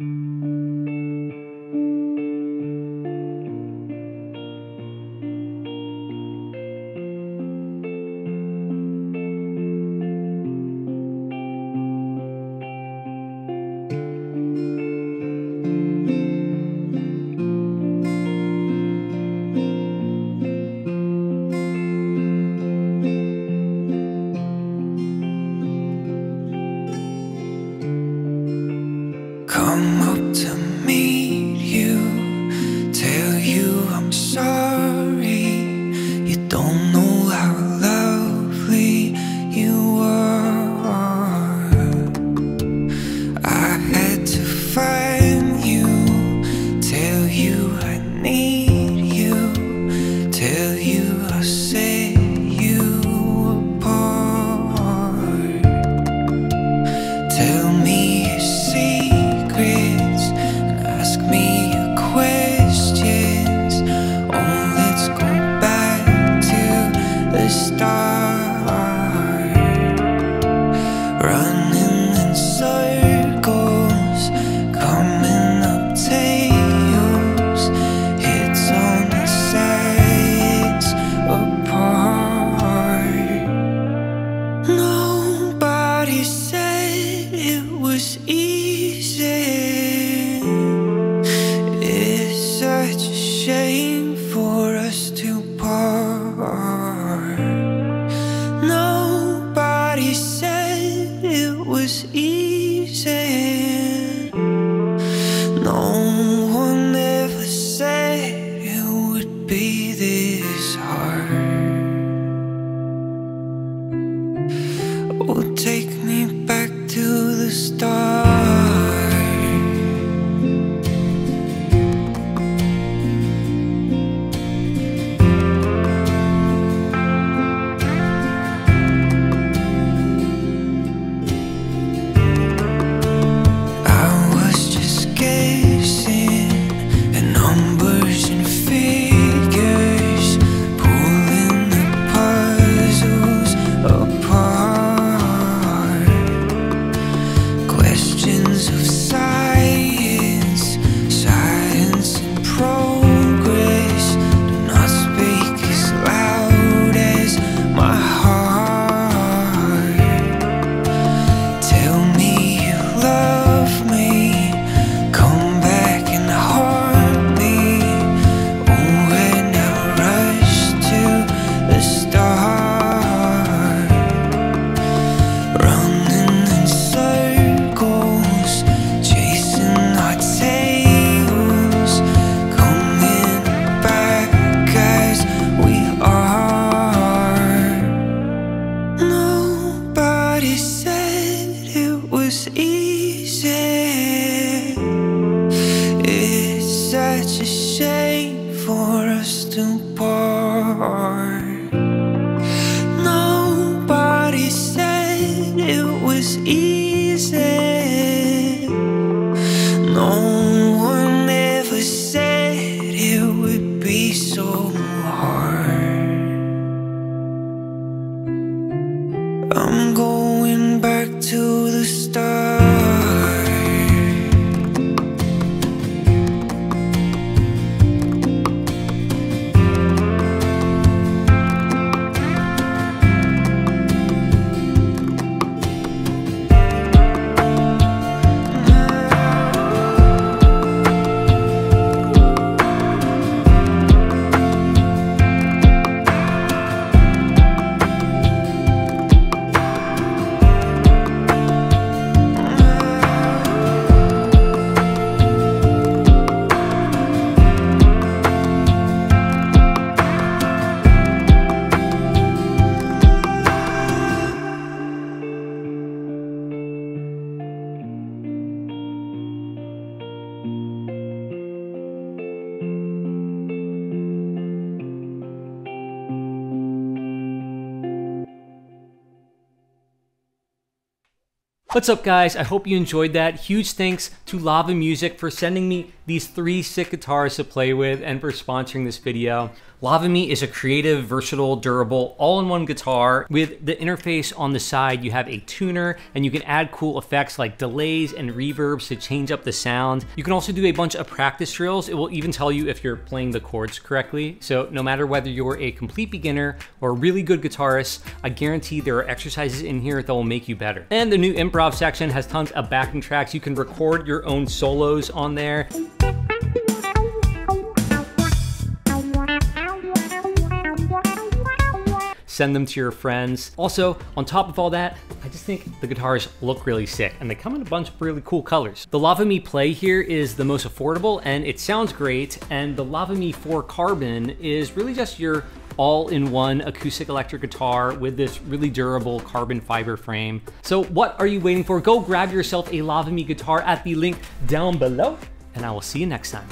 Mm-hmm. It's such a shame for us to part. Nobody said it was easy. No one ever said it would be. us to part. Nobody said it was easy. No one ever said it would be so hard. I'm going back to the start. What's up guys? I hope you enjoyed that. Huge thanks to Lava Music for sending me these three sick guitars to play with and for sponsoring this video. LAVA ME is a creative, versatile, durable, all-in-one guitar. With the interface on the side, you have a tuner and you can add cool effects like delays and reverbs to change up the sound. You can also do a bunch of practice drills. It will even tell you if you're playing the chords correctly. So no matter whether you're a complete beginner or a really good guitarist, I guarantee there are exercises in here that will make you better. And the new improv section has tons of backing tracks. You can record your own solos on there. Send them to your friends. Also, on top of all that, I just think the guitars look really sick and they come in a bunch of really cool colors. The LAVA ME Play here is the most affordable and it sounds great. And the LAVA ME 4 Carbon is really just your all-in-one acoustic electric guitar with this really durable carbon fiber frame. So what are you waiting for? Go grab yourself a LAVA ME guitar at the link down below and I will see you next time.